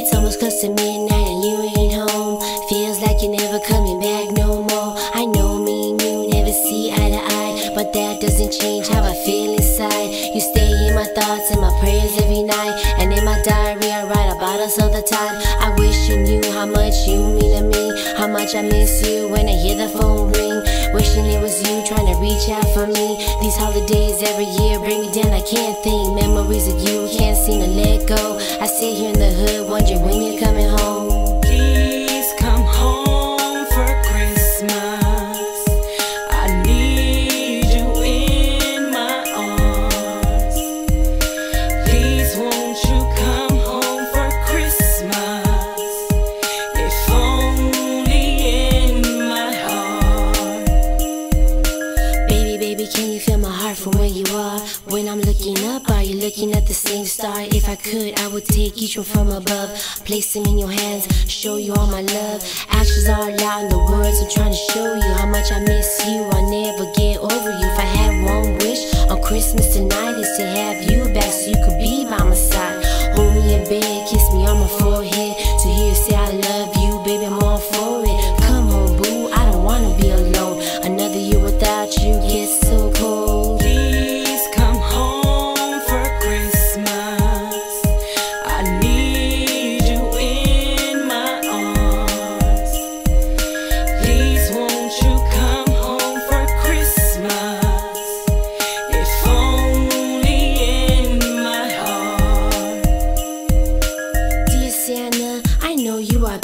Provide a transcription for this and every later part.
It's almost close to midnight and you ain't home. Feels like you're never coming back no more. I know me and you never see eye to eye, but that doesn't change how I feel inside. You stay in my thoughts and my prayers every night, and in my diary I write about us all the time. I wish you knew how much you mean to me, how much I miss you when I hear the phone ring. Wishing it was you trying to reach out for me. These holidays every year bring me down. I can't think memories of you can't seem to let go. I sit here in the hood wondering when you're coming home. Looking up, are you looking at the same star? If I could, I would take each one from above, place them in your hands, show you all my love. Actions are loud in the words, I'm trying to show you how much I miss you. I'll never get over you. If I had one wish on Christmas tonight, is to have you back so you could be by my side. Hold me in bed, kiss me on my forehead,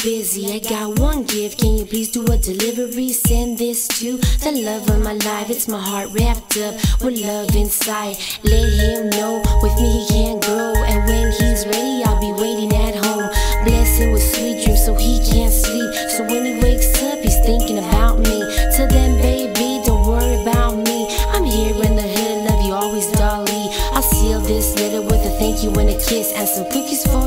busy. I got one gift. Can you please do a delivery? Send this to the love of my life. It's my heart wrapped up with love inside. Let him know with me he can grow. And when he's ready, I'll be waiting at home. Bless him with sweet dreams so he can't sleep. So when he wakes up, he's thinking about me. Till then, baby, don't worry about me. I'm here in the hood. Love you always, Dolly. I'll seal this letter with a thank you and a kiss and some cookies for.